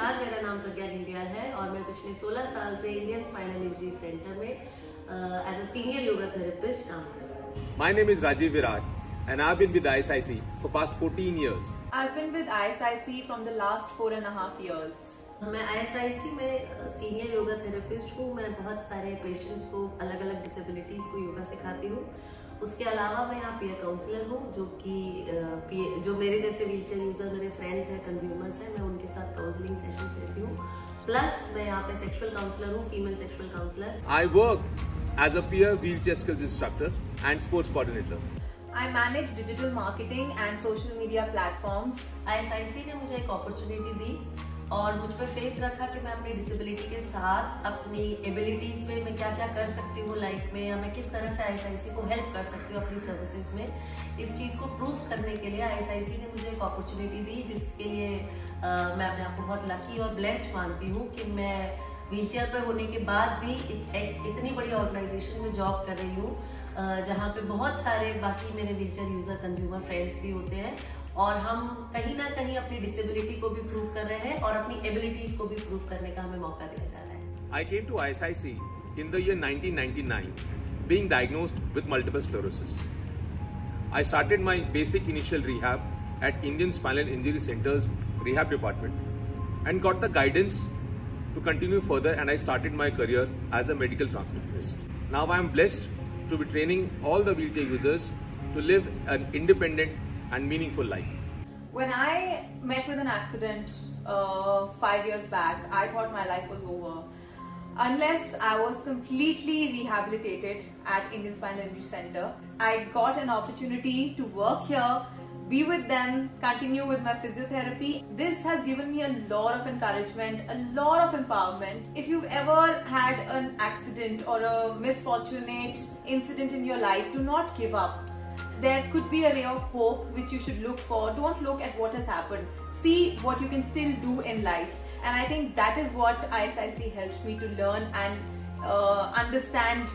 नमस्कार मेरा नाम प्रज्ञा ढिंडियाल है और मैं पिछले 16 साल से इंडियन स्पाइनल इंजरी सेंटर में as a senior yoga therapist काम कर रहा हूँ My name is Rajiv Virat and I've been with ISIC for past 14 years. I've been with ISIC from the last four and a half years. मैं आईएसआईसी में senior yoga therapist हूँ मैं बहुत सारे पेशेंट्स को अलग अलग डिसेबिलिटीज को योगा सिखाती हूँ उसके अलावा मैं यहाँ पीयर काउंसलर हूँ जो कि अ, जो मेरे जैसे व्हील चेयर यूज़र मेरे फ्रेंड्स हैं कंज्यूमर्स हैं मैं उनके साथ काउंसलिंग सेशन देती हूँ प्लस मैं यहाँ पे सेक्सुअल काउंसलर हूँ female sexual counsellor I work as a peer wheelchair skills instructor and sports coordinator. I manage digital marketing and social media platforms. ISIC ने मुझे एक अपॉर्चुनिटी दी और मुझ पर फेथ रखा कि मैं अपनी डिसेबिलिटी के साथ अपनी एबिलिटीज पे मैं क्या क्या कर सकती हूँ लाइफ में या मैं किस तरह से आईएसआईसी को हेल्प कर सकती हूँ अपनी सर्विसेज़ में। इस चीज़ को प्रूव करने के लिए आईएसआईसी ने मुझे एक अपॉर्चुनिटी दी जिसके लिए अ, मैं अपने आप को बहुत लकी और ब्लेस्ड मानती हूँ कि मैं व्हीलचेयर पर होने के बाद भी इत, इतनी बड़ी ऑर्गेनाइजेशन में जॉब कर रही हूँ जहाँ पे बहुत सारे बाकी मेरे व्हीलचेयर यूज़र कंज्यूमर फ्रेंड्स भी होते हैं। और हम कहीं ना कहीं अपनी डिसेबिलिटी को भी प्रूव कर रहे हैं और अपनी एबिलिटीज को भी प्रूव करने का हमें मौका दिया जा रहा है I came to ISIC in the year 1999, being diagnosed with multiple sclerosis. I started my basic initial rehab at Indian Spinal Injury Center's rehab department and got the guidance to continue further and I started my career as a medical transcriptionist. Now I am blessed to be training all the wheelchair users to live an independent and meaningful life. When I met with an accident uh, five years back, I thought my life was over. Unless I was completely rehabilitated at Indian Spinal Injury Center, I got an opportunity to work here, be with them, continue with my physiotherapy. This has given me a lot of encouragement, a lot of empowerment. If you've ever had an accident or a misfortunate incident in your life, do not give up there could be a ray of hope which you should look for. Don't look at what has happened. See what you can still do in life. And I think that is what ISIC helps me to learn and uh, understand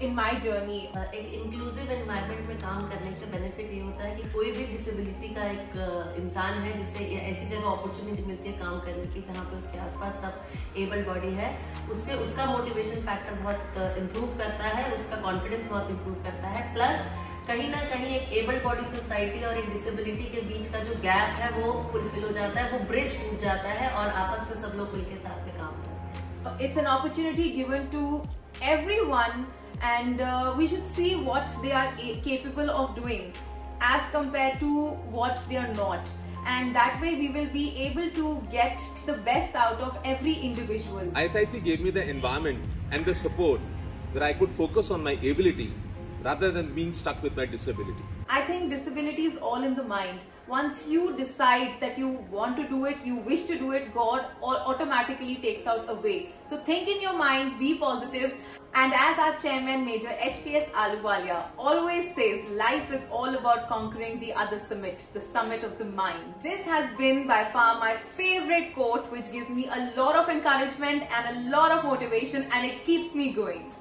in my journey. अ, एक inclusive environment में काम करने से benefit ये होता है कि कोई भी डिसेबिलिटी का एक अ, इंसान है जिसे ये ऐसी जगह अपॉर्चुनिटी मिलती है काम करने की जहाँ पे उसके आसपास सब एबल बॉडी है उससे उसका मोटिवेशन फैक्टर बहुत इम्प्रूव करता है उसका कॉन्फिडेंस बहुत इम्प्रूव करता है प्लस कहीं ना कहीं एक एबल बॉडी सोसाइटी और एक डिसेबिलिटी के बीच का जो गैप है वो फुलफिल हो जाता है वो ब्रिज टूट जाता है और आपस में सब लोग मिलकर साथ में काम it's an opportunity given to every one and we should see what they are capable of doing as compare to what they are not And that way, we will be able to get the best out of every individual. ICIC gave me the environment and the support that I could focus on my ability rather than being stuck with my disability. I think disability is all in the mind. Once you decide that you want to do it, you wish to do it, God automatically takes out a way. So think in your mind, be positive, and as our chairman, Major HPS Aluwalia, always says, life is all about conquering the other summit, the summit of the mind. This has been by far my favorite quote, which gives me a lot of encouragement and a lot of motivation, and it keeps me going.